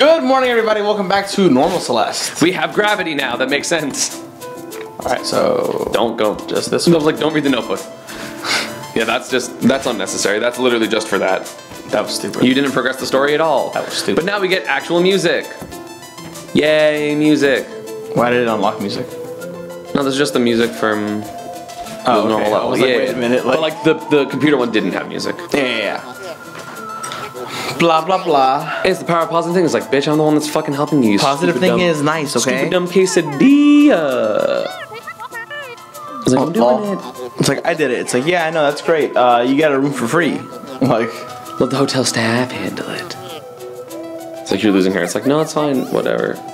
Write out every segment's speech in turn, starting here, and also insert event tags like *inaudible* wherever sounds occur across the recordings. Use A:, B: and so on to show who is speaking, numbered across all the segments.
A: Good morning, everybody. Welcome back to Normal Celeste.
B: We have gravity now. That makes sense.
A: All right, so
B: Don't go.
A: Just this
B: I was like, don't read the notebook. yeah, that's just that's unnecessary. That's literally just for that.
A: that was stupid.
B: You didn't progress the story at all.
A: That was stupid.
B: But now we get actual music. Yay, music.
A: Why did it unlock music?
B: No, this is just the music from
A: Oh,
B: the normal
A: okay. I
B: level.
A: was like,
B: yeah,
A: wait a minute.
B: but like the the computer one didn't have music.
A: yeah, yeah, yeah. Blah blah blah.
B: It's the power of positive thing. It's like, bitch, I'm the one that's fucking helping you.
A: Positive thing
B: dumb-
A: is nice, okay?
B: Stupid dumb quesadilla. It's like, I'm doing
A: Oh,
B: it.
A: It's like I did it. It's like yeah, I know that's great. Uh, you got a room for free. *laughs* Like
B: Let the hotel staff handle it. It's like you're losing hair. It's like, no, it's fine. Whatever. *laughs*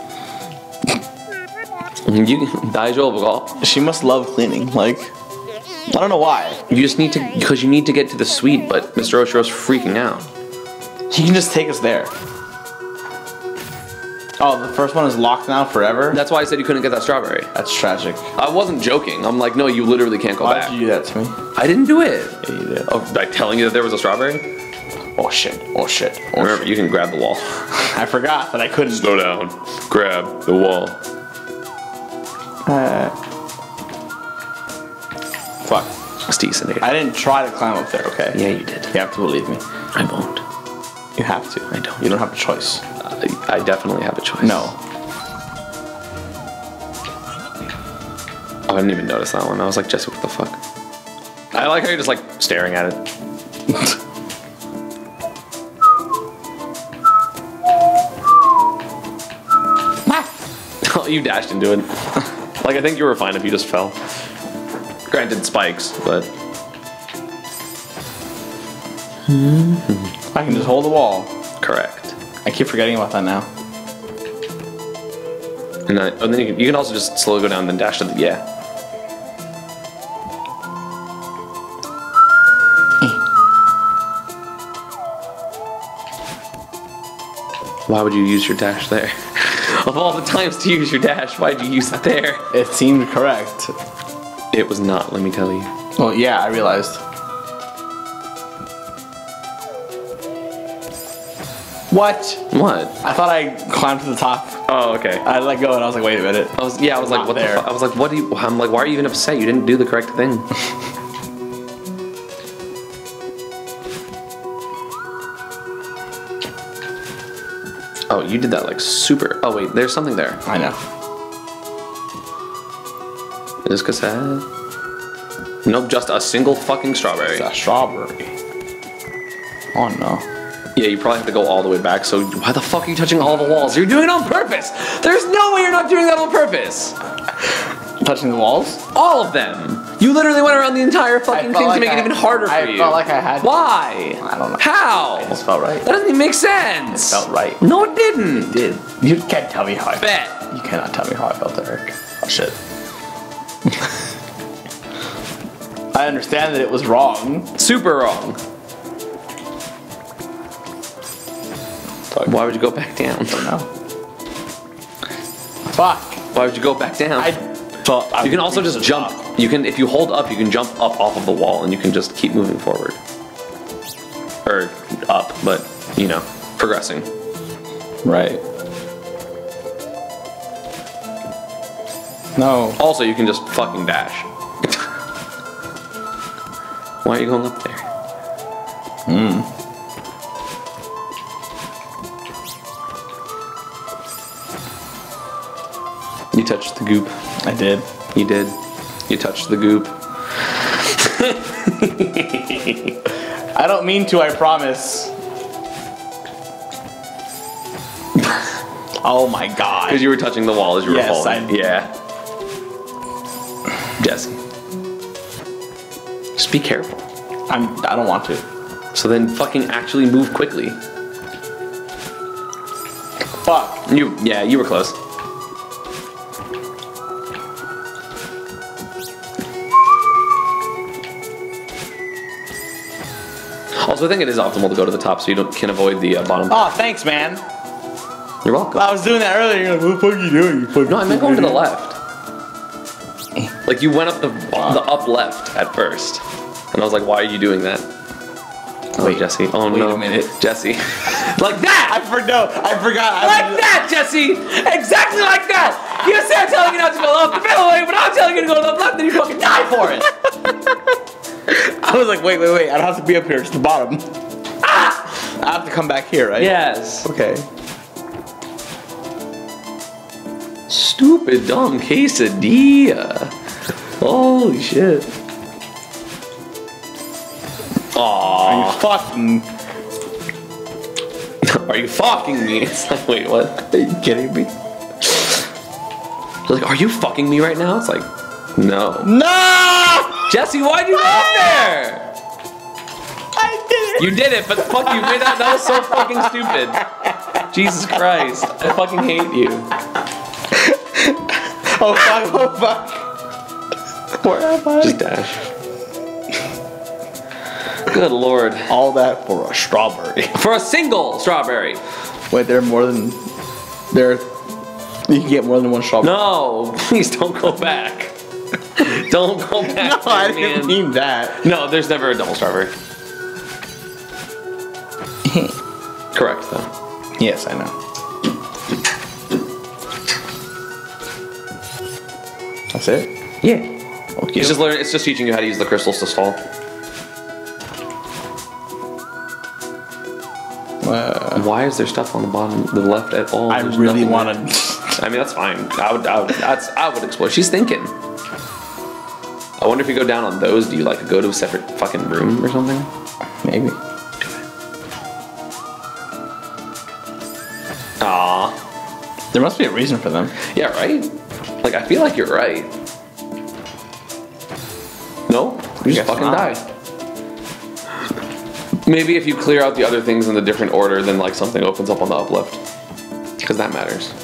B: You daijoubu.
A: she must love cleaning. Like I don't know why.
B: You just need to because you need to get to the suite, but Mr. Oshiro's freaking out.
A: He can just take us there. Oh, the first one is locked now forever.
B: That's why I said you couldn't get that strawberry.
A: That's tragic.
B: I wasn't joking. I'm like, no, you literally can't go
A: Why
B: back.
A: did you do that to me?
B: I didn't do it.
A: Yeah, you did.
B: Oh, by telling you that there was a strawberry?
A: Oh shit. Oh shit. Oh
B: Remember,
A: shit.
B: you can grab the wall. *laughs*
A: I forgot that I couldn't.
B: Slow down. Grab the wall.
A: Uh, fuck.
B: It's decent.
A: I didn't try to climb up there. Okay.
B: Yeah, you did.
A: You have to believe me.
B: I won't.
A: You have to.
B: I don't.
A: You don't have a choice.
B: I, I definitely have a choice.
A: No.
B: Oh, I didn't even notice that one. I was like, Jesse, what the fuck? I like how you're just like staring at it. Oh, *laughs* *laughs* you dashed into it. like, I think you were fine if you just fell. Granted, spikes, but hmm.
A: I can just hold the wall.
B: correct.
A: I keep forgetting about that now.
B: And, then, then you can, you can also just slowly go down and then dash to the. Yeah. Eh. Why would you use your dash there? *laughs* of all the times to use your dash, why'd you use it there?
A: It seemed correct.
B: It was not, let me tell you.
A: Well, yeah, I realized. What?
B: What?
A: I thought I climbed to the top.
B: Oh, okay.
A: I let go and I was like, wait a minute.
B: I was yeah, I was like, what
A: there.
B: the? I was like, what do you? I'm like, why are you even upset? You didn't do the correct thing. *laughs* oh, you did that like super. Oh wait, there's something there.
A: I know.
B: Is this cassette? Nope, just a single fucking strawberry.
A: It's a strawberry. Oh no.
B: Yeah, you probably have to go all the way back. So why the fuck are you touching all the walls? You're doing it on purpose. There's no way you're not doing that on purpose.
A: Touching the walls?
B: All of them. You literally went around the entire fucking thing
A: like
B: to make
A: I-
B: it even harder for
A: I
B: you.
A: felt like I had-
B: Why?
A: I don't know.
B: How?
A: This felt right.
B: That doesn't even make sense.
A: Felt right.
B: No, it didn't.
A: Did. You can't tell me how I
B: Bet.
A: You cannot tell me how I felt, Eric. Oh shit. *laughs* I understand that it was wrong.
B: Super wrong. Why would you go back down?
A: No. *laughs* Fuck.
B: Why would you go back down?
A: I thought I
B: you can also just jump.
A: top.
B: You can, if you hold up, you can jump up off of the wall, and you can just keep moving forward, or up. But you know, progressing.
A: Right. No.
B: Also, you can just fucking dash. *laughs* Why are you going up there? Hmm. Touched the goop.
A: I did.
B: You did. You touched the goop. *laughs*
A: I don't mean to, I promise. *laughs* oh my god.
B: Because you were touching the wall as you were
A: Yes,
B: falling.
A: I-
B: Yeah. Jesse. Just be careful.
A: I'm I don't want to.
B: So then fucking actually move quickly.
A: Fuck.
B: You yeah, you were close. Also, I think it is optimal to go to the top so you don't, can avoid the uh, bottom.
A: Oh, thanks, man.
B: You're welcome.
A: I was doing that earlier. You're like, what the fuck are you doing? You fucking
B: No, I meant going to the left. Like you went up the the up left at first, and I was like, "Why are you doing that?" Oh,
A: Wait.
B: Jesse. Oh
A: Wait
B: no,
A: a minute.
B: Jesse. *laughs* Like that!
A: I for no, I forgot. I
B: Like that, Jesse! Exactly like that! You say I'm telling you not to go up the middle way, but I'm telling you to go to the left, then you fucking die for it! *laughs* *laughs*
A: I was like, wait, wait, wait. I don't have to be up here. It's the bottom. Ah! I have to come back here, right?
B: Yes.
A: Okay.
B: Stupid dumb quesadilla. Holy shit.
A: Are you fucking?
B: Are you fucking me? It's like, wait, what?
A: Are you kidding me?
B: Like, are you fucking me right now? It's like, no.
A: No!
B: Jesse, why'd you go ah! there?
A: I did it.
B: You did it, but fuck you, man. That, that was so fucking stupid. Jesus Christ. I fucking hate you. *laughs*
A: Oh fuck! Oh fuck! Where am I?
B: Just dash. Good lord.
A: All that for a strawberry. *laughs*
B: For a single strawberry.
A: Wait, there are more than there. You can get more than one strawberry.
B: No, *laughs* please don't go back. *laughs* Don't go back.
A: No, I didn't
B: man.
A: mean that.
B: No, there's never a double strawberry. *laughs* Correct, though.
A: Yes, I know. That's it.
B: Yeah.
A: Okay.
B: It's just learn. It's just teaching you how to use the crystals to stall.
A: Uh,
B: Why is there stuff on the bottom, the left at all?
A: I
B: There's
A: really want to. *laughs*
B: I mean, that's fine. I would. I would. That's. I would explore. She's thinking. I wonder if you go down on those, do you like go to a separate fucking room or something?
A: Maybe.
B: Ah.
A: There must be a reason for them.
B: Yeah. Right. Like I feel like you're right. No, you just fucking
A: not.
B: die. Maybe if you clear out the other things in the different order, then like something opens up on the uplift, because that matters.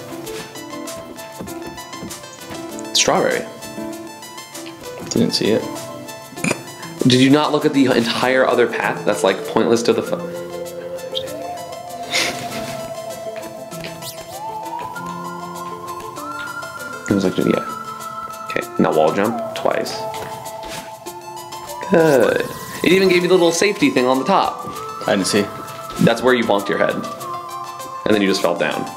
B: Strawberry.
A: Didn't see it.
B: Did you not look at the entire other path? That's like pointless to the. Fo- it was like, yeah. Okay, now wall jump twice. Good. It even gave you the little safety thing on the top.
A: I didn't see.
B: That's where you bonked your head. And then you just fell down.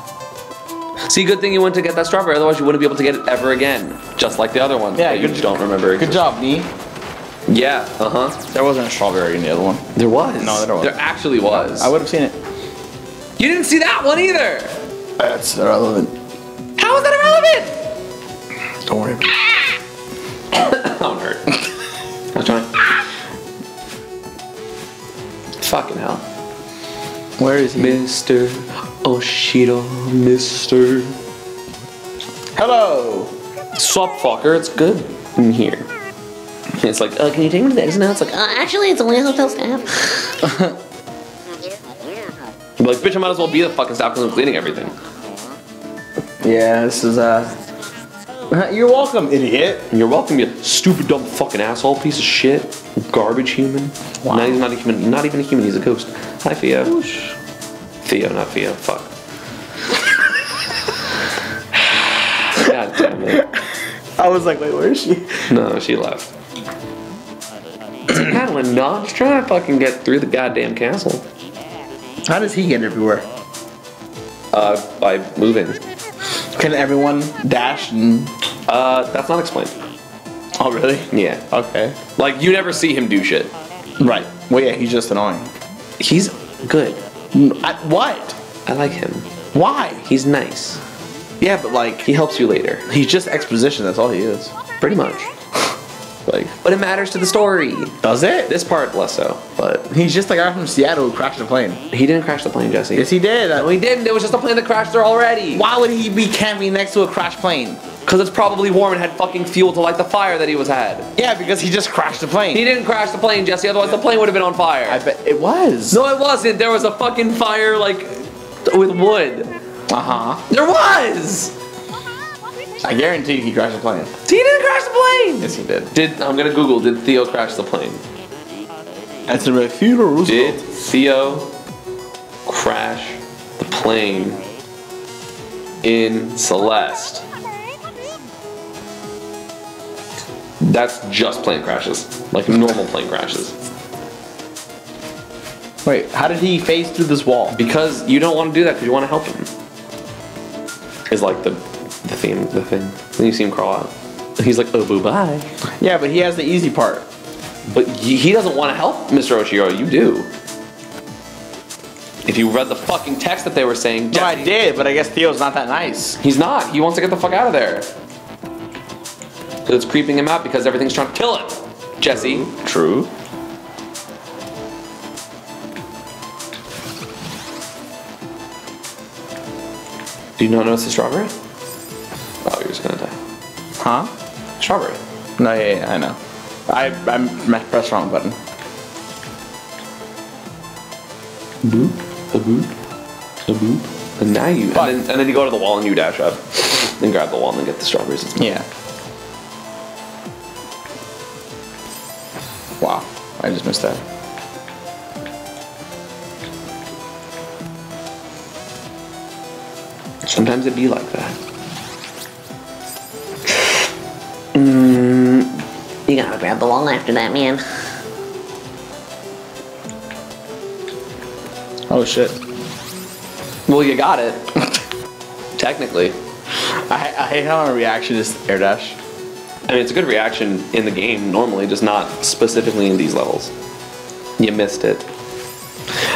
B: See, good thing you went to get that strawberry, otherwise you wouldn't be able to get it ever again. Just like the other one.
A: Yeah,
B: you
A: good-
B: don't remember.
A: Good job, me.
B: Yeah, uh huh.
A: There wasn't a strawberry in the other one.
B: There was.
A: No, there wasn't.
B: There actually was.
A: I would have seen it.
B: You didn't see that one either.
A: That's irrelevant.
B: How is that irrelevant?
A: Don't worry about it. *coughs*
B: That one hurt. Which one? Fucking hell.
A: Where is he?
B: Mr. Oshiro, Mr.
A: Hello.
B: Swap fucker? It's good in here. It's like, uh, can you take me to the exit now? It's like,
C: Uh, actually, it's only a hotel staff.
B: I'm *laughs* like, bitch, I might as well be the fucking staff because I'm cleaning everything.
A: Yeah, this is uh. *laughs* You're welcome, idiot.
B: You're welcome, you stupid, dumb, fucking asshole, piece of shit, garbage human.
A: Wow.
B: No, he's not a human. Not even a human. He's a ghost. Hi, Theo. Theo, not Theo. Fuck. God damn it.
A: I was like, wait, where is she?
B: No, she left. Madeline, no, I'm just trying to fucking get through the goddamn castle.
A: How does he get everywhere?
B: Uh, by moving.
A: Can everyone dash and?
B: Uh, that's not explained.
A: Oh, really?
B: Yeah.
A: Okay.
B: Like, you never see him do shit.
A: Right. Well, yeah, he's just annoying.
B: He's good.
A: I, what?
B: I like him.
A: Why?
B: He's nice.
A: Yeah, but like,
B: He helps you later.
A: he's just exposition. That's all he is.
B: Pretty much. *sighs*
A: Like,
B: But it matters to the story.
A: does it?
B: This part less so, but
A: He's just the guy from Seattle who crashed the plane.
B: he didn't crash the plane, Jesse.
A: Yes, he did.
B: No, he didn't. It was just a plane that crashed there already.
A: Why would he be camping next to a crashed plane?
B: Because it's probably warm and had fucking fuel to light the fire that he was had.
A: Yeah, because he just crashed the plane.
B: He didn't crash the plane, Jesse. Otherwise, the plane would have been on fire.
A: I bet it was.
B: no, it wasn't. There was a fucking fire like with wood.
A: Uh huh.
B: There was.
A: I guarantee he crashed the plane.
B: He didn't crash the plane.
A: Yes, he did.
B: Did I'm gonna Google? Did Theo crash the plane?
A: That's a Theodore
B: Did Theo crash the plane in Celeste? That's just plane crashes, like normal plane crashes.
A: Wait, how did he phase through this wall?
B: Because you don't want to do that because you want to help him. Is like the the theme, the thing. Then you see him crawl out. He's like, oh, boo, bye.
A: Yeah, but he has the easy part.
B: But he doesn't want to help Mr. Oshiro. You do. If you read the fucking text that they were saying,
A: No, I did, but I guess Theo's not that nice.
B: he's not. He wants to get the fuck out of there. So it's creeping him out because everything's trying to kill him. Jesse.
A: True.
B: Do you not notice the strawberry? Oh, you're just gonna die.
A: Huh?
B: Strawberry.
A: No, yeah, yeah, I know. I I me- pressed the wrong button.
B: Boop. A boop. A boop. And now you.
A: Fuck.
B: And then, and then you go to the wall and you dash up. Then grab the wall and then get the strawberries. It's
A: Yeah. I just missed that.
B: Sometimes it be like that.
C: Mm, you gotta grab the wall after that, man.
A: Oh shit.
B: Well, you got it. *laughs* Technically.
A: I, I hate how my reaction is air dash.
B: I mean, it's a good reaction in the game normally, just not specifically in these levels. You missed it.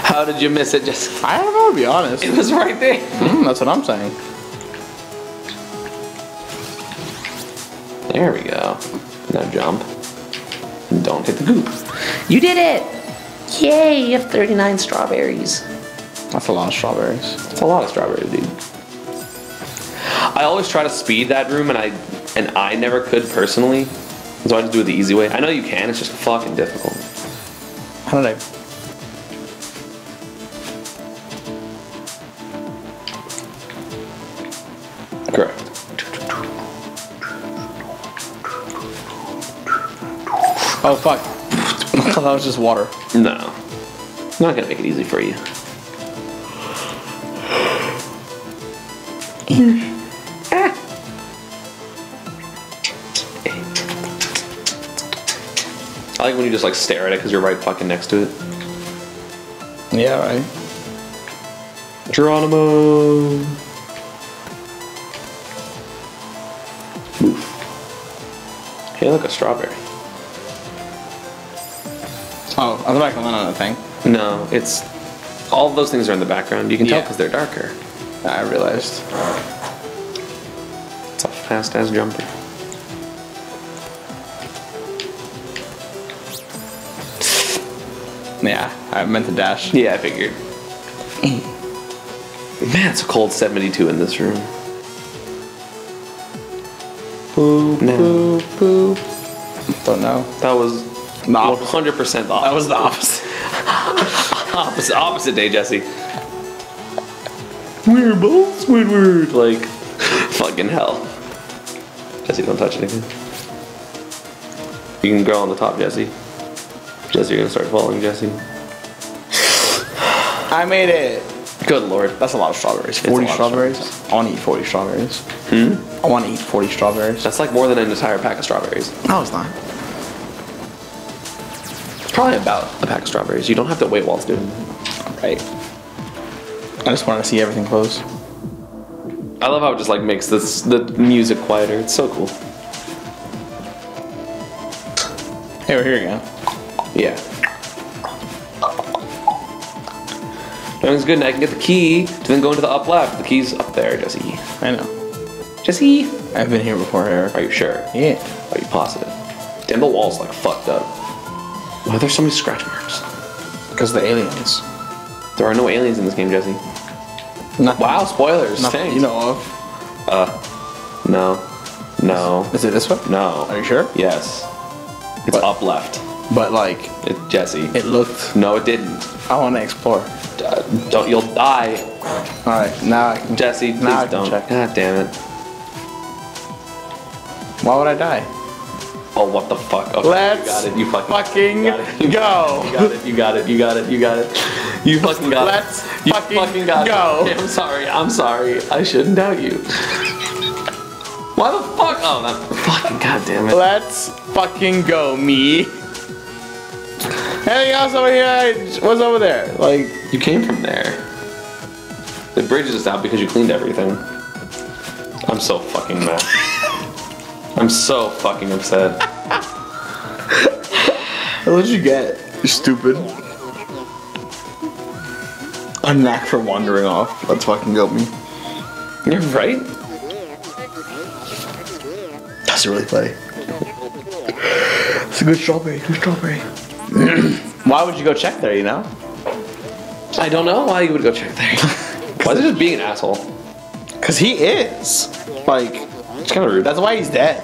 B: How did you miss it? Just
A: I don't know to be honest.
B: it was right there.
A: Mm, that's what I'm saying.
B: There we go. Now jump. Don't hit the goop.
C: You did it! Yay, you have 39 strawberries.
A: That's a lot of strawberries.
B: It's a lot of strawberries, dude. I always try to speed that room, and I and I never could personally. So I just do it the easy way. I know you can. It's just fucking difficult.
A: How did I?
B: Correct.
A: Oh fuck. I thought *laughs* that was just water.
B: No, I'm not gonna make it easy for you. I like when you just like stare at it because you're right fucking next to it.
A: Yeah, right.
B: Geronimo. Oof. Hey, look, a strawberry.
A: Oh, I thought I can land on a thing.
B: No, it's all of those things are in the background. You can tell because they're darker.
A: I realized.
B: It's a fast ass jumper.
A: I meant to dash.
B: Yeah, I figured. *laughs* Man, it's a cold 72 in this room. Boop, no.
A: Boop, boop. Don't know.
B: That was
A: No.
B: 100% the
A: That was the opposite.
B: opposite, *laughs* opposite day, Jesse. We're both Squidward. Like, fucking hell. Jesse, don't touch anything. You can go on the top, Jesse. Jesse, you're gonna start falling, Jesse.
A: I made it.
B: Good lord.
A: That's a lot of strawberries. 40
B: lot of
A: strawberries? I want to eat 40 strawberries. Hmm? I want to eat 40 strawberries.
B: That's like more than an entire pack of strawberries.
A: No, it's not.
B: It's probably about a pack of strawberries. You don't have to wait while it's doing.
A: Right. I just wanted to see everything close.
B: I love how it just like makes this the music quieter. It's so cool.
A: Hey, we're here again.
B: Yeah. Everything's good. and I can get the key to then go into the up left. The key's up there, Jesse.
A: I know.
B: Jesse.
A: I've been here before, Eric.
B: Are you sure?
A: Yeah.
B: Are you positive? Damn, the wall's like fucked up. Why are there so many scratch marks?
A: Because the aliens.
B: There are no aliens in this game, Jesse.
A: Nothing.
B: Wow, spoilers.
A: Nothing
B: Thanks.
A: you know of.
B: Uh, no. No.
A: Is it this way?
B: No.
A: Are you sure?
B: Yes. It's
A: What?
B: up left.
A: But like,
B: It, Jesse.
A: it looked.
B: no, it didn't.
A: I want to explore.
B: Uh, don't. You'll die,
A: All right, now I can.
B: Jesse. Please
A: Now I can
B: don't.
A: check.
B: God damn it.
A: Why would I die?
B: Oh, what the fuck? Okay,
A: Let's
B: you got it. You fucking,
A: fucking
B: got it. You
A: go.
B: got it. You got it. You got it. You got it. You fucking got it.
A: Let's
B: it. You
A: fucking
B: fucking got
A: go.
B: it. Okay, I'm sorry. I'm sorry. I shouldn't doubt you. Why the fuck? Oh, that fucking goddamn it.
A: Let's fucking go, me. Anything else over here? I- What's over there? Like,
B: You came from there. The bridge is out because you cleaned everything. I'm so fucking mad. *laughs* I'm so fucking upset.
A: what did you get? You're stupid. A knack for wandering off. Let's fucking go me.
B: You're right.
A: That's really funny. It's a good strawberry. Good strawberry. *clears throat* Why would you go check there? You know?
B: I don't know why you would go check there. *laughs* why is it just being an asshole?
A: Cause he is. Like,
B: It's kind of rude.
A: that's why he's dead.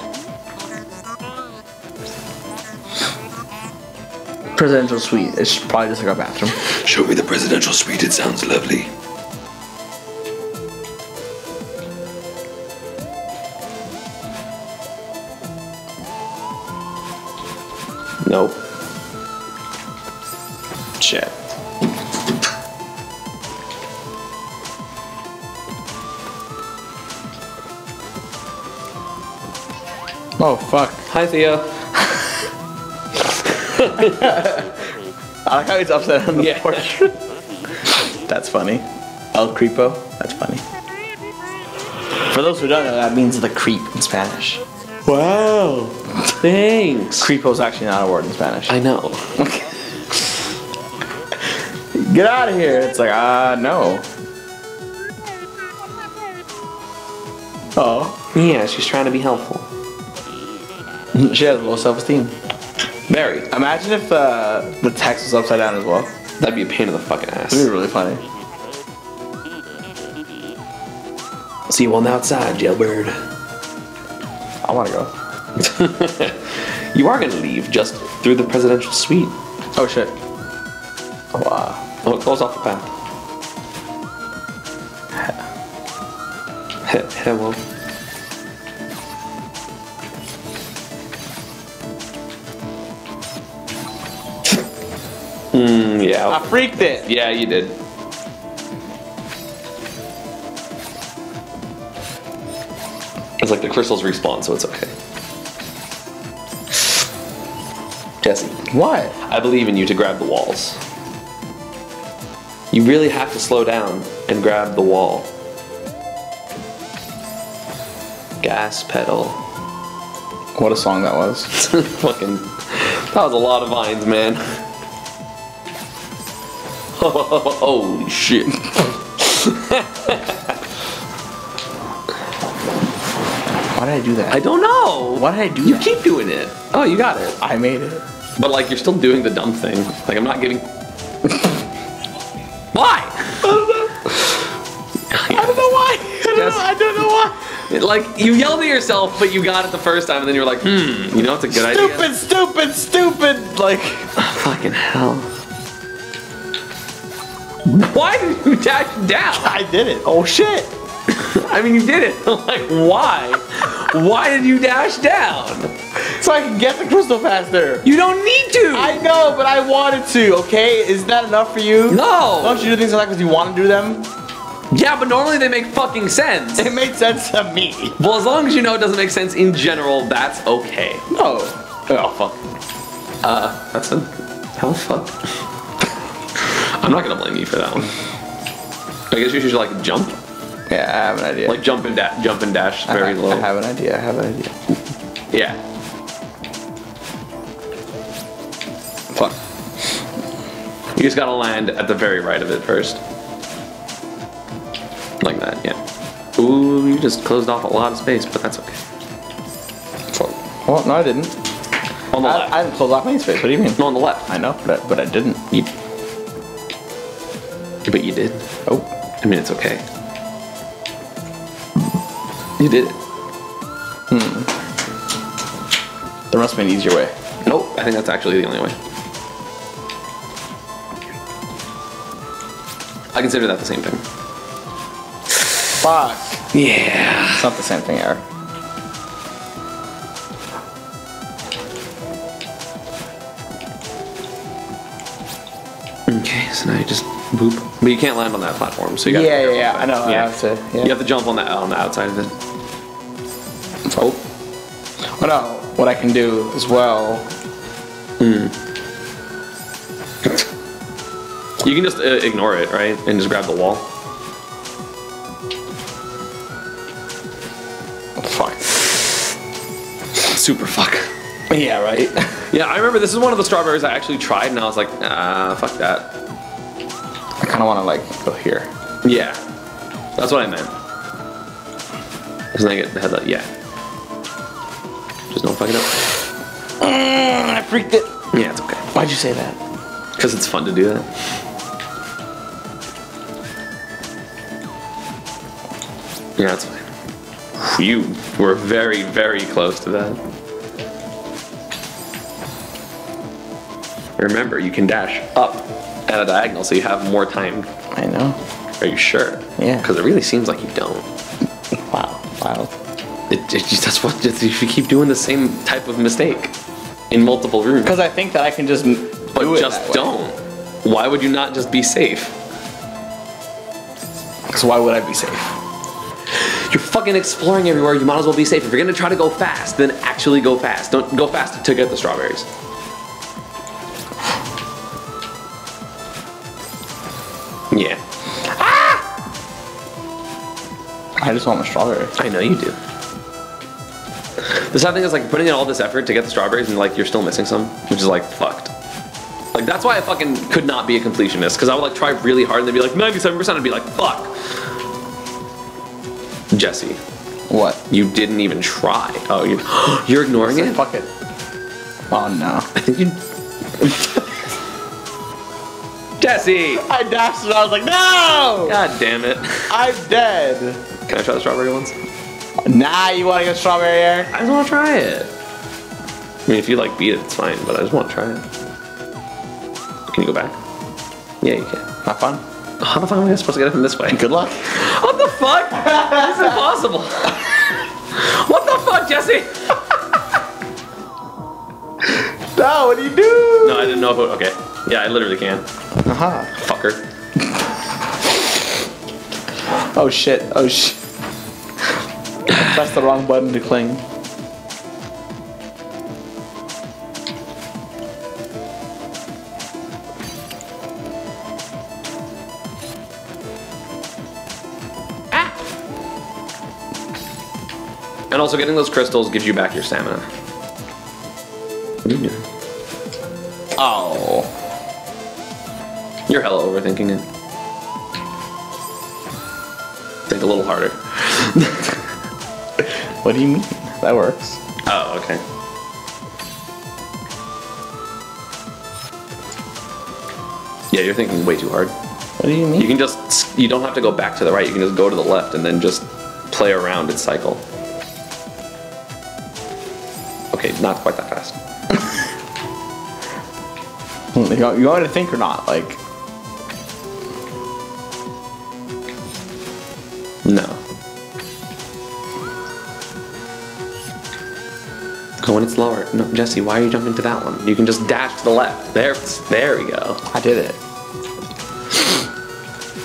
A: Presidential suite. It's probably just like a bathroom.
B: Show me the presidential suite. It sounds lovely. Nope. Shit.
A: Oh fuck.
B: Hi, Theo. *laughs*
A: I like how he's upset down the
B: Yeah.
A: porch. *laughs* That's funny. El Creepo. That's funny. For those who don't know, that means the creep in Spanish.
B: Wow. *laughs* Thanks.
A: Creepo is actually not a word in Spanish.
B: I know.
A: Get out of here. It's like, ah, uh, no. Oh.
B: Yeah, she's trying to be helpful.
A: She has low self esteem.
B: Very.
A: Imagine if uh, the text was upside down as well.
B: That'd be a pain in the fucking ass.
A: That'd be really funny.
B: See you on the outside, jailbird.
A: I want to go. *laughs*
B: You are gonna leave just through the presidential suite.
A: Oh shit. Oh Wow.
B: Oh, it goes off the path. He- Hello. Hmm,
A: I
B: yeah.
A: I freaked it.
B: Yeah, you did. It's like the crystals respawn, so it's okay. Jesse,
A: What?
B: I believe in you to grab the walls. You really have to slow down and grab the wall. Gas pedal.
A: What a song that was. *laughs*
B: Fucking. That was a lot of vines, man. *laughs* Holy shit. *laughs*
A: Why did I do that?
B: I don't know.
A: Why did I do
B: You
A: that?
B: keep doing it. Oh, you got it.
A: I made it.
B: But like, you're still doing the dumb thing. Like, I'm not giving. Why?
A: I don't know why. I don't, know, I don't know why.
B: Like, you yelled at yourself, but you got it the first time, and then you're like, hmm, you know, it's a good idea.
A: Stupid, stupid, stupid. Like,
B: Fucking hell. Why did you dash down?
A: I did it. Oh shit. *laughs*
B: I mean, you did it. *laughs* like, why? Why did you dash down?
A: So I can get the crystal faster.
B: You don't need to.
A: I know, but I wanted to, okay? Is that enough for you?
B: no.
A: Don't you do things like that because you want to do them?
B: Yeah, but normally they make fucking sense.
A: It made sense to me.
B: well, as long as you know it doesn't make sense in general, that's okay.
A: No. Oh, fuck.
B: Uh, that's a the fuck. *laughs* I'm not gonna blame you for that one. I guess you should like jump,
A: Yeah, I have an idea.
B: like jump and dash, jump and dash very
A: I,
B: low.
A: I have an idea. I have an idea.
B: Yeah.
A: Fuck.
B: You just gotta land at the very right of it first. Like that, yeah. Ooh, you just closed off a lot of space, but that's okay.
A: Fuck. Well, no, I didn't.
B: On the
A: I,
B: left.
A: I didn't close off any space. What do you mean?
B: no, on the left.
A: I know, but I, but I didn't.
B: You, but you did.
A: Oh.
B: I mean, it's okay. You did it. Hmm.
A: There must be an easier way.
B: Nope, I think that's actually the only way. I consider that the same thing.
A: Fuck.
B: Yeah.
A: It's not the same thing, Eric.
B: Okay, so now you just boop. But you can't land on that platform, so you gotta
A: Yeah, yeah, yeah. I know.
B: with that.
A: I have to. Yeah.
B: You have to jump on the on the outside of it.
A: Oh. Well, no. What I can do as well.
B: You can just uh, ignore it, right? And just grab the wall.
A: Fuck.
B: Super fuck.
A: Yeah, right. *laughs*
B: Yeah, I remember this is one of the strawberries I actually tried, and I was like, ah, fuck that.
A: I kind of want to like go here.
B: Yeah, that's what I meant. Doesn't I get the headlight? Yeah. Just don't fuck it up.
A: I freaked it.
B: Yeah, it's okay.
A: Why'd you say that?
B: Because it's fun to do that. Yeah, it's fine. You were very, very close to that. Remember, you can dash up at a diagonal, so you have more time.
A: I know.
B: Are you sure?
A: Yeah.
B: Because it really seems like you don't. *laughs*
A: Wow. Wow.
B: It, it just, that's what if you keep doing the same type of mistake in multiple rooms.
A: Because I think that I can just
B: But
A: do
B: just don't. Why would you not just be safe?
A: Because why would I be safe?
B: You're fucking exploring everywhere. You might as well be safe. If you're gonna try to go fast, then actually go fast. Don't go fast to get the strawberries. Yeah, Ah!
A: I just want my strawberry.
B: I know you do. The sad thing is like putting in all this effort to get the strawberries and like you're still missing some, which is like fucked. Like that's why I fucking could not be a completionist because I would like try really hard and they'd be like 97%. I'd be like fuck. Jesse,
A: What?
B: you didn't even try. Oh, you *gasps* you're ignoring it.
A: Fuck it. Oh no.
B: I think you. Jesse!
A: I dashed and I was like, no!
B: God damn it.
A: I'm dead.
B: Can I try the strawberry ones?
A: Nah, you want to get strawberry air?
B: I just want to try it. I mean, if you like beat it, it's fine, but I just want to try it. Can you go back? Yeah, you can.
A: Not fun.
B: How the fuck am I supposed to get it from this way?
A: Good luck.
B: What the fuck? This is impossible. what the fuck, Jesse?
A: No, what do you do?
B: No, I didn't know if it, okay. Yeah, I literally can.
A: Aha.
B: Fucker.
A: Oh shit. Oh shit. *laughs* Press the wrong button to cling.
B: Also, getting those crystals gives you back your stamina. What are you doing?
A: Oh.
B: You're hella overthinking it. Think a little harder. *laughs*
A: What do you mean? That works.
B: Oh, okay. Yeah, you're thinking way too hard.
A: What do you mean?
B: You can just, you don't have to go back to the right. You can just go to the left and then just play around its cycle. Okay, not quite that fast.
A: Hmm, you want, you want me to think or not? Like,
B: No. Go when it's lower. No, Jesse, why are you jumping to that one? You can just dash to the left. There, there we go.
A: I did it.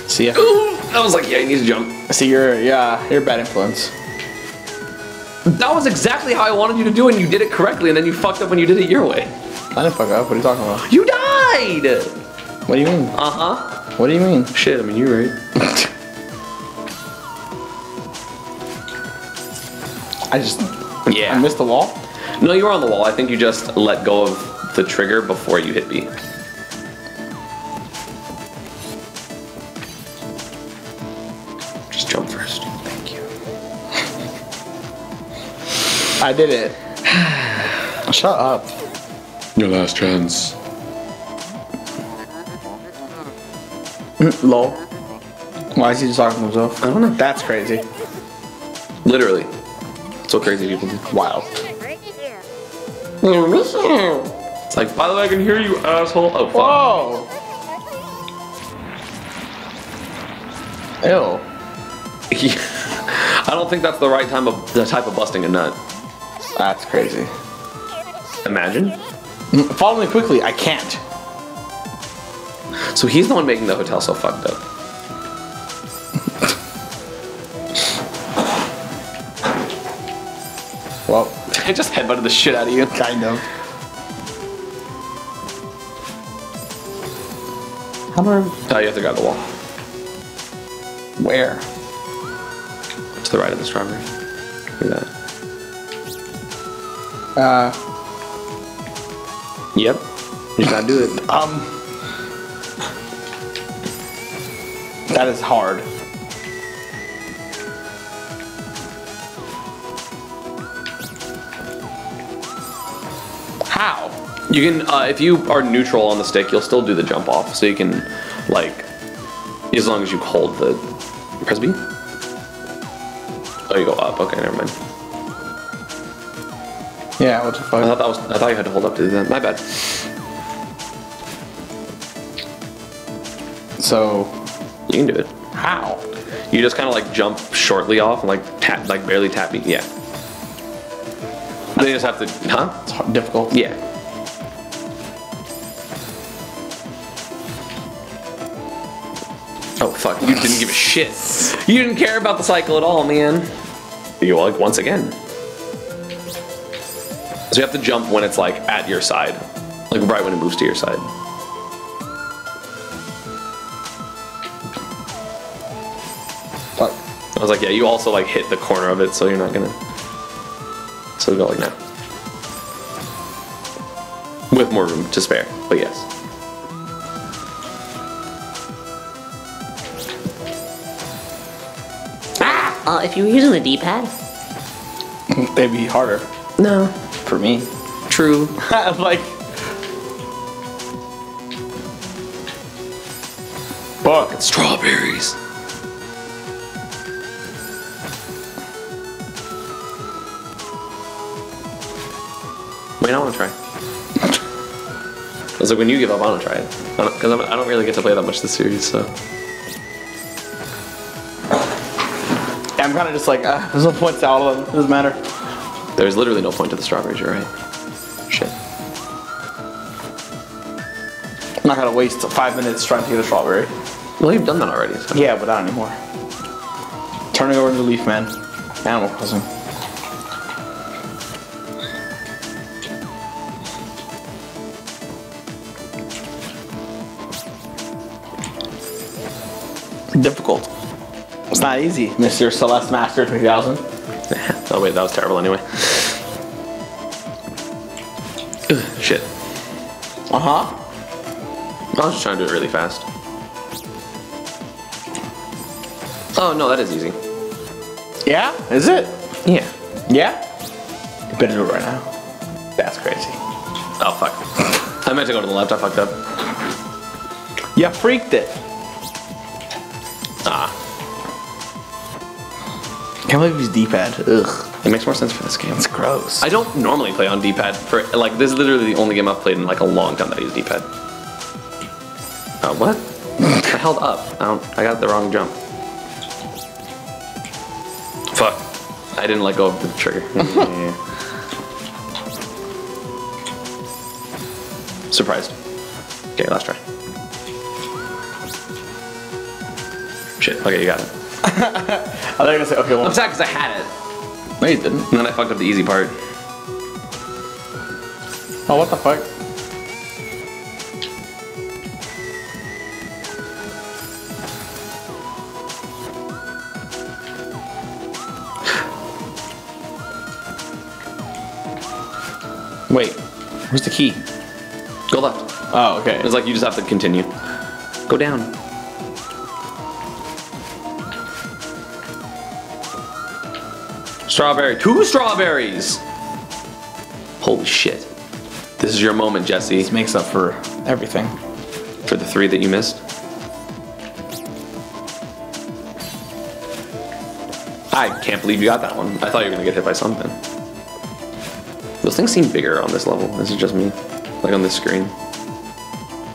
A: See ya.
B: Ooh, I was like, yeah, you need to jump.
A: See, you're yeah, you're a bad influence.
B: That was exactly how I wanted you to do it, and you did it correctly, and then you fucked up when you did it your way.
A: I didn't fuck up. What are you talking about?
B: You died!
A: What do you mean?
B: Uh huh.
A: What do you mean?
B: Shit, I mean, you're right. *laughs*
A: I just
B: Yeah.
A: I missed the wall.
B: No, you were on the wall. I think you just let go of the trigger before you hit B.
A: I did it. Shut up.
B: Your last chance.
A: Mm, lol. Why is he just talking to himself?
B: I don't know.
A: That's crazy.
B: Literally. So crazy people do.
A: Wild.
B: It's like, by the way, I can hear you, asshole. Oh, fuck.
A: Whoa. Ew. *laughs*
B: I don't think that's the right time of the type of busting a nut.
A: That's crazy.
B: Imagine.
A: Mm, follow me quickly. I can't.
B: So he's the one making the hotel so fucked up.
A: Well, *laughs*
B: I just headbutted the shit out of you.
A: kind of. How do I?
B: Oh, you have to grab the wall.
A: Where?
B: To the right of the strawberry. Look at that.
A: Uh,
B: Yep. You gotta do it.
A: um. That is hard. How?
B: You can, uh, if you are neutral on the stick, you'll still do the jump off. So you can, like, as long as you hold the press B. Oh, you go up. Okay, never mind.
A: Yeah. What the
B: I
A: fuck?
B: thought that was. I thought you had to hold up to do that. My bad.
A: So
B: You can do it.
A: how?
B: You just kind of like jump shortly off and like tap, like barely tap me. Yeah. Then you just have to, huh?
A: It's hard, difficult.
B: Yeah. Oh fuck! You didn't give a shit. You didn't care about the cycle at all, man. You like once again. So you have to jump when it's like at your side, like right when it moves to your side.
A: Fuck.
B: I was like, yeah, you also like hit the corner of it, so you're not gonna. So go like that. With more room to spare, but yes.
C: Uh, if you were using the D-pad,
A: They'd be harder
C: no.
A: For me.
B: True. *laughs*
A: like. Fuck.
B: Strawberries. Wait, I want to try. I was like, when you give up, I want to try it. Because I don't really get to play that much this series, so.
A: Yeah, I'm kind of just like, uh, *laughs* there's no point to all of them. It Doesn't matter.
B: There's literally no point to the strawberries, you're right. Shit.
A: I'm not gonna waste five minutes trying to get a strawberry.
B: Well, you've done that already. So.
A: Yeah, but not anymore. Turning over the leaf, man. Animal Crossing. Difficult. It's not easy, Mr. Celeste Master 3000. *laughs*
B: oh, wait, that was terrible anyway.
A: Uh huh.
B: I was just trying to do it really fast. Oh, no, that is easy.
A: Yeah? Is it?
B: Yeah.
A: Yeah? You better do it right now. That's crazy.
B: Oh, fuck. I meant to go to the left, I fucked up.
A: You freaked it.
B: Ah.
A: Can't believe he's D-pad. Ugh.
B: It makes more sense for this game.
A: It's gross.
B: I don't normally play on D-pad for like this is literally the only game I've played in like a long time that I use D-pad. Oh what? I held up. I don't. I got the wrong jump. Fuck. I didn't let go of the trigger. *laughs* Surprised. Okay, last try. Shit. Okay, you got it. *laughs*
A: I thought you were gonna say, okay, well.
B: I'm sad because I had it,
A: No, you didn't.
B: and then I fucked up the easy part.
A: Oh, what the fuck? Wait, where's the key?
B: Go left.
A: Oh, okay.
B: It's like you just have to continue. Go down. Strawberry. Two strawberries! Holy shit. This is your moment, Jesse,
A: This makes up for everything.
B: for the three that you missed. I can't believe you got that one. I thought you were gonna get hit by something. Those things seem bigger on this level. This is just me. Like on this screen.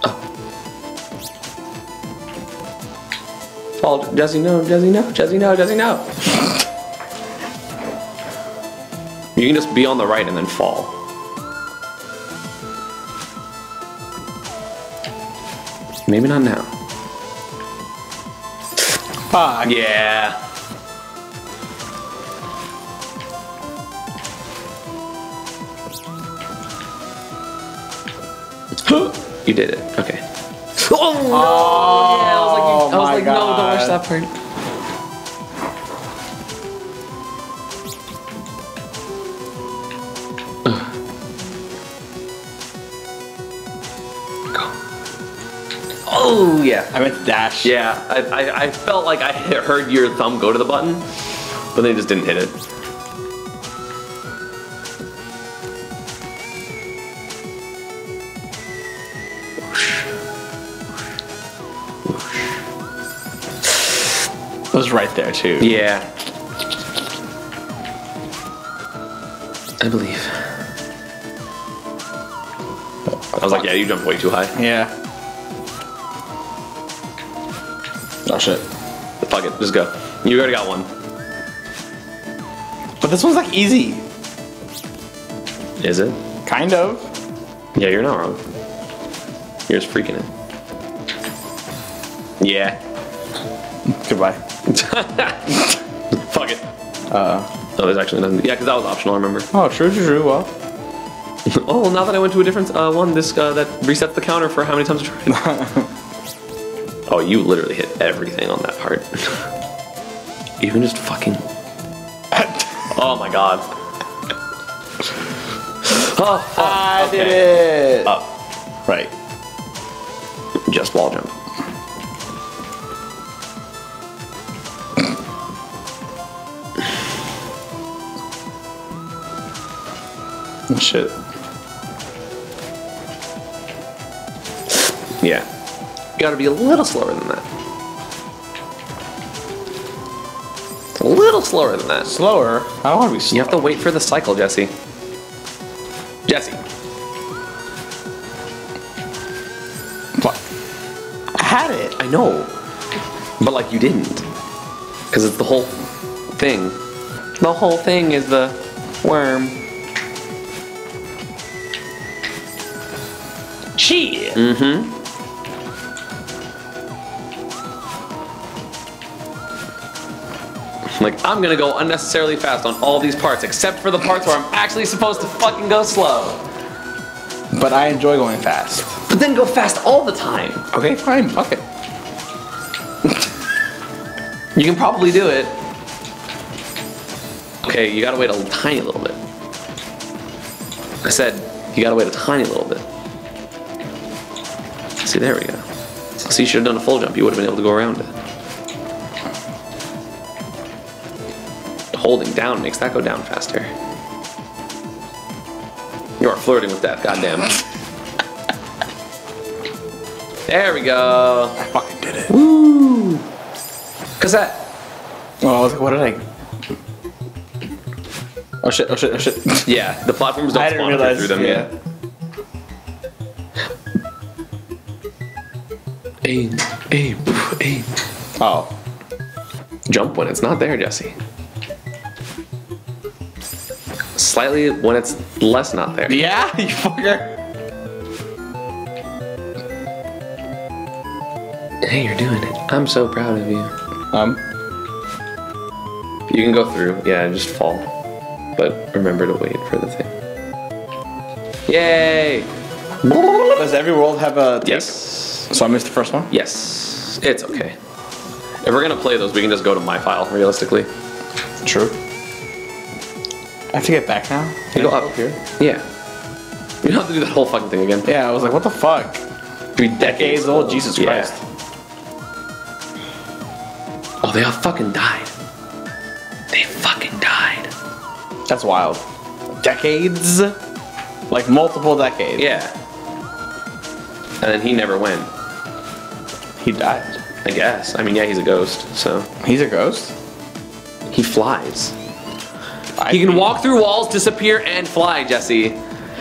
B: Ah. Oh. Fall, Jesse, no, Jesse, no, Jesse, no, Jesse, no. You can just be on the right and then fall. Maybe not now.
A: Fuck.
B: Yeah. *gasps* you did it. Okay. Oh, no! yeah, I was like, you- I was
A: my
B: like, no, don't rush
A: God.
B: that part. Oh yeah.
A: I meant to dash.
B: Yeah, I, I, I felt like I heard your thumb go to the button, but then you just didn't hit it.
A: It was right there too.
B: Yeah. I believe. I was like, yeah, you jumped way too high.
A: Yeah. Oh shit.
B: Fuck it, just go. You already got one.
A: But this one's like easy.
B: Is it?
A: Kind of.
B: Yeah, you're not wrong. You're just freaking it. Yeah.
A: Goodbye. *laughs*
B: Fuck it.
A: Uh.
B: Oh, there's actually nothing. Yeah, because that was optional, I remember.
A: Oh, true, true, true. Well. *laughs*
B: Oh, now that I went to a different uh, one, this uh, that resets the counter for how many times you tried. *laughs* oh, you literally hit everything on that part. *laughs* Even just fucking. *laughs* oh my god. *laughs* Oh, fuck.
A: I
B: Okay.
A: did it.
B: Up.
A: Right.
B: Just wall jump.
A: Shit.
B: Yeah. You gotta be a little slower than that. A little slower than that.
A: Slower. I don't want to be slow.
B: You have to wait for the cycle, Jesse. Jesse.
A: What? I had it.
B: I know. But like you didn't. Because it's the whole thing. The whole thing is the worm.
A: Shit.
B: Mm-hmm. Like, I'm gonna go unnecessarily fast on all these parts, except for the parts where I'm actually supposed to fucking go slow.
A: But I enjoy going fast.
B: But then go fast all the time.
A: Okay, fine. Fuck it.
B: You can probably do it. Okay, you gotta wait a tiny little bit. I said, you gotta wait a tiny little bit. See, there we go. So you should have done a full jump. You would have been able to go around it. Holding down makes that go down faster. You are flirting with death, goddamn. *laughs* there we go.
A: I fucking did it.
B: Woo! Cassette.
A: Oh, I was like, what did I? Oh shit! Oh shit! Oh shit! *laughs*
B: Yeah, the platforms don't
A: I
B: spawn
A: realize.
B: through them
A: yeah.
B: yet. Aim, aim, aim.
A: Oh.
B: Jump when it's not there, Jesse. Slightly when it's less not there.
A: Yeah, *laughs* you fucker.
B: Hey, you're doing it. I'm so proud of you.
A: Um.
B: You can go through. Yeah, just fall. But remember to wait for the thing. Yay!
A: Does every world have a? tape?
B: Yes.
A: So I missed the first one.
B: Yes. It's okay. If we're gonna play those, we can just go to my file, realistically.
A: True. I have to get back now.
B: You go up
A: here.
B: Yeah. You don't have to do that whole fucking thing again.
A: Yeah, I was like, what the fuck?
B: Three decades
A: old, Jesus
B: Yeah.
A: Christ.
B: Oh, they all fucking died. They fucking died.
A: That's wild. Decades. Like multiple decades.
B: Yeah. And then he never went.
A: He died.
B: I guess. I mean, yeah, he's a ghost, so
A: He's a ghost.
B: he flies.
A: I
B: He can
A: mean,
B: walk through walls, disappear, and fly, Jesse.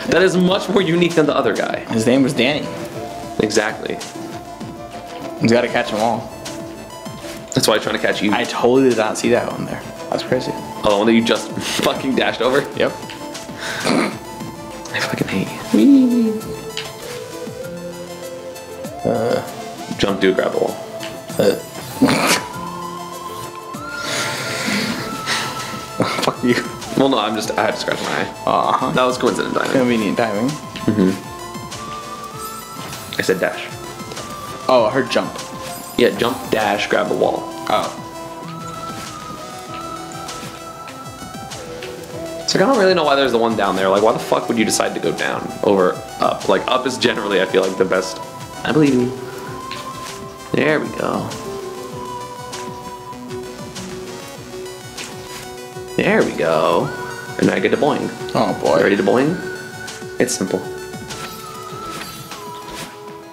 B: That is much more unique than the other guy.
A: His name was Danny.
B: Exactly.
A: He's got to catch them all.
B: That's why I'm trying to catch you.
A: I totally did not see that one there. That's crazy.
B: oh, the one that you just *laughs* fucking dashed over.
A: Yep.
B: I fucking hate you. Uh, Jump, dude, grab the wall. *laughs*
A: Fuck you.
B: Well, no, I'm just, I had to scratch my eye.
A: Uh-huh.
B: That was coincident timing.
A: Convenient timing. Mm-hmm.
B: I said dash.
A: Oh, her jump.
B: Yeah, jump, dash, grab the wall.
A: Oh.
B: So I don't really know why there's the one down there. Like, why the fuck would you decide to go down over up? Like, up is generally, I feel like, the best. I believe you. There we go. There we go. And I get to boing.
A: Oh boy.
B: Ready to boing? It's simple.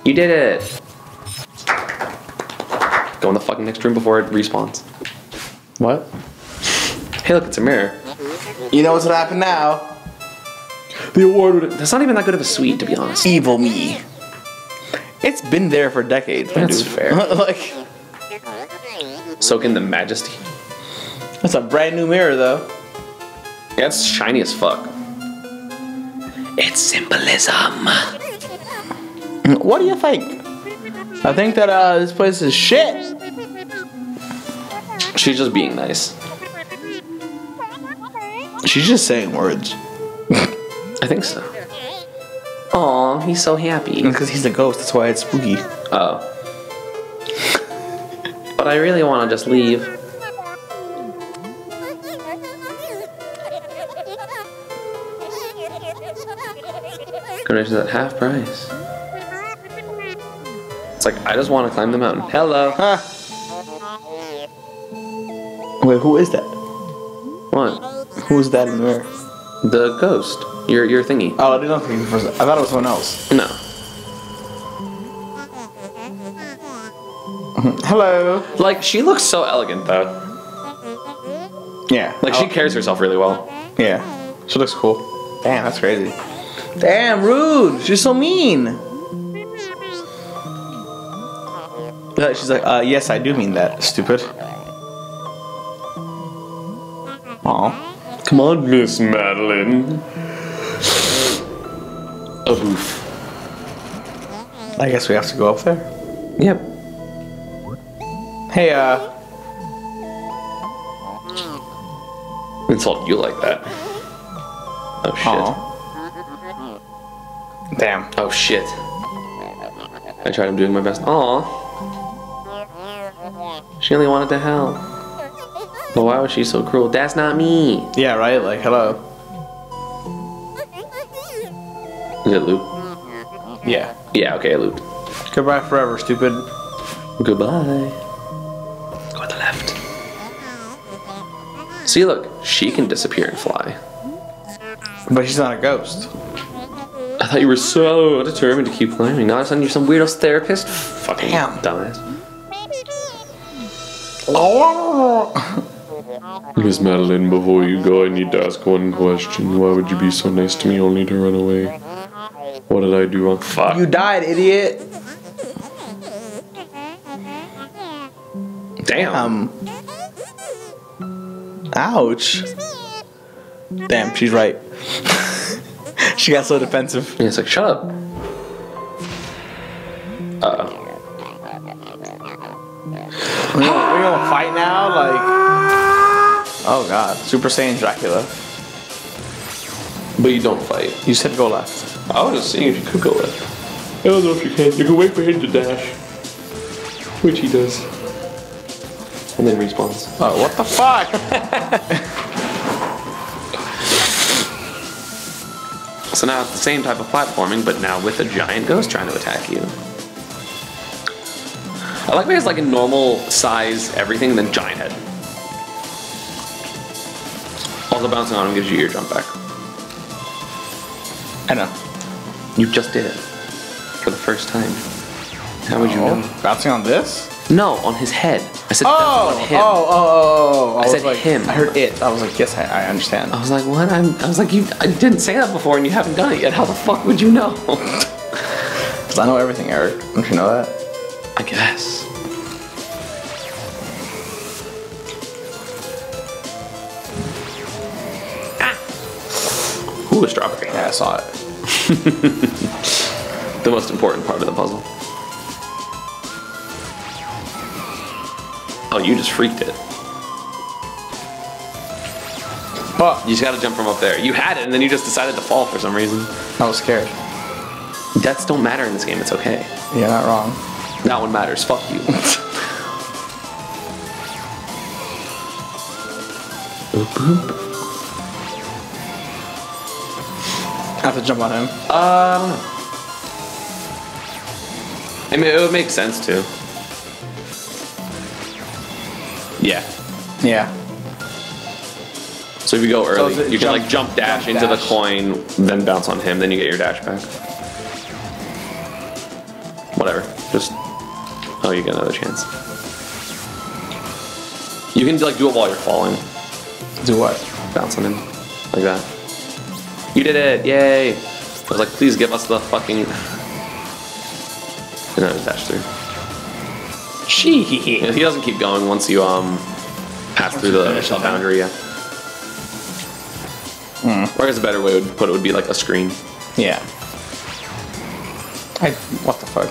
B: You did it! Go in the fucking next room before it respawns.
A: What?
B: Hey, look, it's a mirror.
A: You know what's gonna happen now?
B: The award would. That's not even that good of a suite, to be honest.
A: Evil me. It's been there for decades. my
B: That's
A: dude.
B: fair. *laughs*
A: like,
B: Soak in the majesty.
A: That's a brand new mirror though.
B: Yeah, it's shiny as fuck. It's symbolism.
A: What do you think? I think that uh, this place is shit.
B: She's just being nice.
A: She's just saying words. *laughs*
B: I think so. Aw, he's so happy. *laughs*
A: Because he's a ghost, that's why it's spooky.
B: Oh. But I really want to just leave. Donations at half price. It's like, I just want to climb the mountain. Hello.
A: Huh. Wait, who is that?
B: What?
A: Who's that in the mirror?
B: The ghost. Your, your thingy.
A: Oh, I didn't know if he was- I thought it was someone else.
B: No. *laughs*
A: Hello.
B: Like, she looks so elegant, though.
A: Yeah.
B: Like,
A: oh,
B: she carries herself really well.
A: Yeah. She looks cool. Damn, that's crazy. Damn, rude. She's so mean. Uh, She's like, uh, yes, I do mean that, stupid. Aw.
B: Come on, Miss Madeline. A boof.
A: I guess we have to go up there.
B: Yep.
A: Hey, uh,
B: Insult you like that. Oh shit.
A: aw. Damn.
B: Oh shit. I tried. I'm doing my best. Aw. She only wanted to help. But why was she so cruel? That's not me.
A: Yeah, right? Like, hello.
B: Is it loop?
A: Yeah.
B: Yeah. Okay, it looped.
A: Goodbye forever, stupid.
B: Goodbye. Go to the left. See, look. She can disappear and fly.
A: But she's not a ghost.
B: I thought you were so determined to keep climbing. Now all of a sudden you're some weirdo therapist. Fucking
A: Damn.
B: dumbass.
A: Oh. *laughs*
D: Miss Madeline, before you go, I need to ask one question. Why would you be so nice to me only to run away? What did I do wrong? Fuck.
A: You died, idiot.
B: Damn.
A: Um. Ouch. Damn, she's right. *laughs* *laughs* she got so defensive.
B: Yeah, it's like, shut up.
A: Uh, we gonna, we gonna fight now? Like. Oh god. Super Saiyan Dracula.
B: But you don't fight.
A: You said go left.
B: I was just seeing if you could go left.
D: I don't know if you can. You can wait for him to dash. Which he does.
B: And then respawns.
A: Oh, what the fuck? *laughs*
B: So now it's the same type of platforming, but now with a giant ghost trying to attack you. I like when it's like a normal size everything, then giant head. Also bouncing on him gives you your jump back.
A: I know.
B: You just did it. For the first time. How would you oh, know?
A: Oh, bouncing on this?
B: No, on his head. I said
A: Oh,
B: on him.
A: oh, oh, oh, oh. I,
B: I said
A: like,
B: him.
A: I heard it. I was like, yes, I, I understand.
B: I was like, what? I'm, I was like, you I didn't say that before and you haven't done it yet. How the fuck would you know? *laughs*
A: Because I know everything, Eric. Don't you know that?
B: I guess. Ah. Ooh, a strawberry.
A: Yeah, I saw it. *laughs* *laughs*
B: The most important part of the puzzle. Oh, you just freaked it.
A: Oh,
B: You just gotta jump from up there. You had it, and then you just decided to fall for some reason.
A: I was scared.
B: Deaths don't matter in this game, it's okay.
A: Yeah, not wrong.
B: That one matters. Fuck you. *laughs*
A: I have to jump on him.
B: Know. I mean, it would make sense too. Yeah.
A: Yeah.
B: So if you go early,
A: is it
B: you can like jump dash
A: jump
B: into the coin, then bounce on him, then you get your dash back. Whatever. Just oh, you get another chance. You can like do it while you're falling.
A: Do what?
B: Bounce on him like that. You did it! Yay! I was like, please give us the fucking. And then I dash through.
A: She.
B: Yeah, he doesn't keep going once you um pass through the
A: finish something.
B: boundary. Yeah. Or I guess a better way to put it would be like a screen.
A: Yeah. I. What the fuck?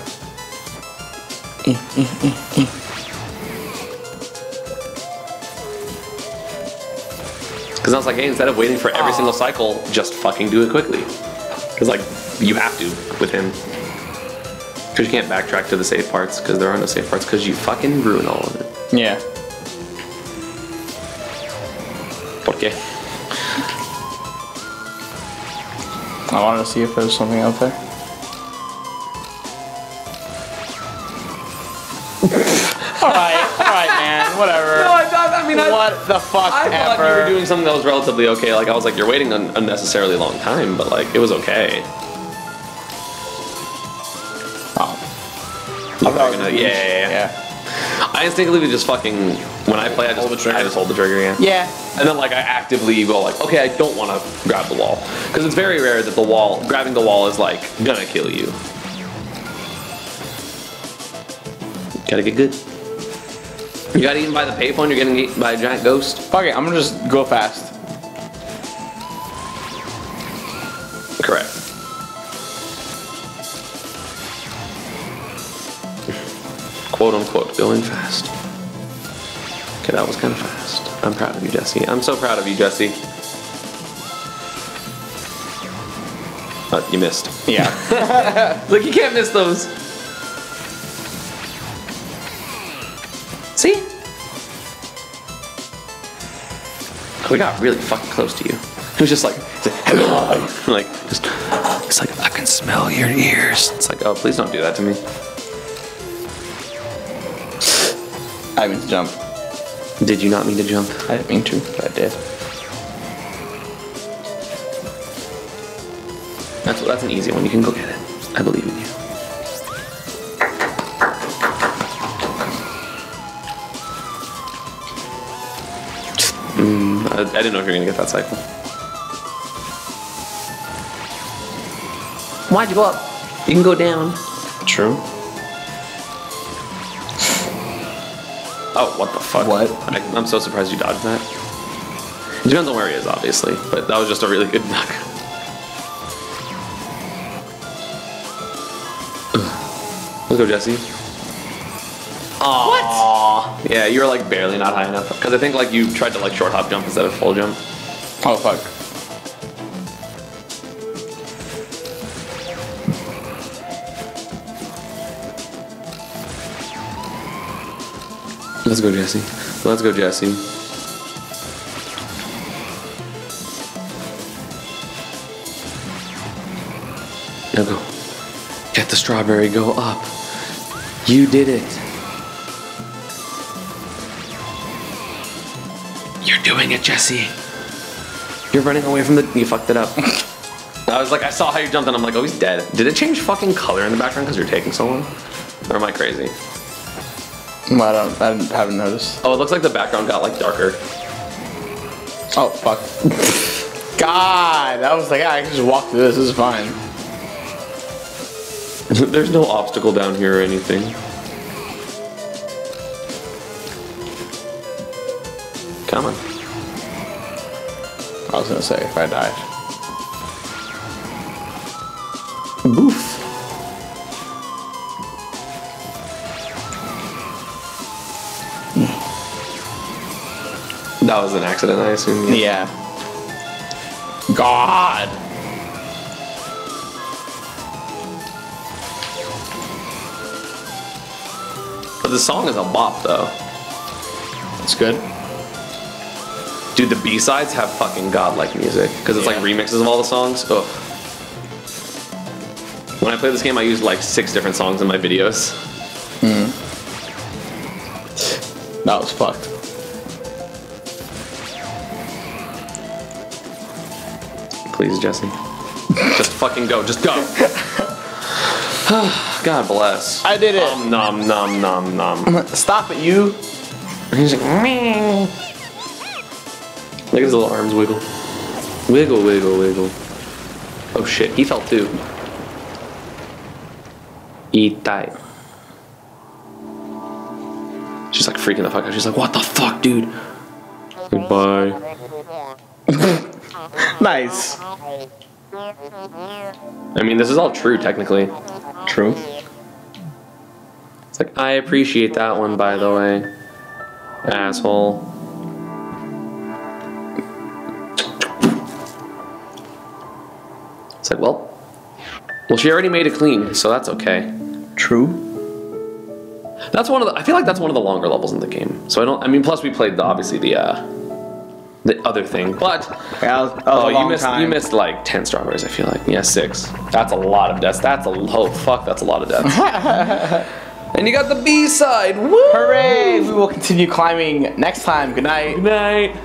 B: Because I was like, hey, instead of waiting for every single cycle, just fucking do it quickly. Because like you have to with him. Because you can't backtrack to the safe parts because there are no safe parts because you fucking ruin all of it.
A: Yeah.
B: Okay.
A: I wanted to see if there was something out there. *laughs* alright, alright, man. Whatever.
B: No, I thought. I mean, I,
A: what the fuck
B: I thought you were doing something that was relatively okay. Like I was like, you're waiting an unnecessarily long time, but like it was okay. You
A: I thought
B: were
A: it
B: gonna- yeah, yeah, yeah.
A: yeah.
B: I instinctively just fucking when I play, I just
A: Hold the trigger.
B: I just hold the trigger. Yeah.
A: Yeah.
B: And then like I actively go like, okay, I don't want to grab the wall because it's very rare that the wall grabbing the wall is like gonna kill you. Gotta get good. You got eaten by the payphone. You're getting eaten by a giant ghost.
A: Fuck it, I'm gonna just go fast.
B: Correct. Quote unquote, going fast. Okay, that was kind of fast. I'm proud of you, Jesse. I'm so proud of you, Jesse. Uh, you missed.
A: Yeah. *laughs*
B: Look, you can't miss those. See? We got really fucking close to you. It was just like, *laughs* like, just, it's like, I can smell your ears. It's like, oh, please don't do that to me.
A: I mean to jump.
B: Did you not mean to jump?
A: I didn't mean to, but I did.
B: That's that's an easy one. You can go get it. I believe in you. Mm, I, I didn't know if you were gonna get that cycle. Why'd you go up? You can go down.
A: True.
B: Oh, what the fuck?
A: What?
B: I, I'm so surprised you dodged that. It depends on where he is, obviously, but that was just a really good *laughs* knock. Let's go, Jesse. What? Yeah, you were like barely not high enough because I think like you tried to like short hop jump instead of full jump.
A: Oh fuck.
B: Let's go, Jesse. Let's go, Jesse. Now go. Get the strawberry. Go up. You did it. You're doing it, Jesse. You're running away from the. You fucked it up. *laughs* I was like, I saw how you jumped, and I'm like, oh, he's dead. Did it change fucking color in the background because you're taking so long? Or am I crazy?
A: I don't. I haven't noticed.
B: Oh, it looks like the background got like darker.
A: Oh fuck. God, I was like, yeah, I can just walk through this. This is fine. *laughs*
B: There's no obstacle down here or anything. Come on.
A: I was gonna say if I died.
B: That was an accident, I assume.
A: Yeah. God.
B: But the song is a bop though.
A: It's good.
B: Dude, the B sides have fucking godlike music because it's like remixes of all the songs. Ugh. When I play this game, I use like six different songs in my videos. Mm-hmm.
A: That was fucked.
B: Please, Jesse. Just fucking go. Just go. *sighs* God bless.
A: I did it.
B: Um, nom nom nom nom.
A: Stop it, you.
B: He's like, "Meow." Look at his little arms wiggle. Wiggle, wiggle, wiggle. Oh shit, he fell too. Eat that. She's like freaking the fuck out. She's like, what the fuck, dude?
D: Goodbye.
A: Nice.
B: I mean, this is all true, technically.
A: True.
B: It's like, I appreciate that one, by the way. Asshole. It's like, well, well, she already made it clean, so that's okay.
A: True.
B: That's one of the. I feel like that's one of the longer levels in the game. So I don't. I mean, plus we played the obviously the uh, the other thing, but
A: Yeah, that was, that was
B: oh, you missed
A: time.
B: you missed like ten strawberries. I feel like yeah, six. That's a lot of deaths. That's a oh fuck. That's a lot of deaths. *laughs* and you got the B side. Woo!
A: Hooray! We will continue climbing next time. Good night.
B: Good night.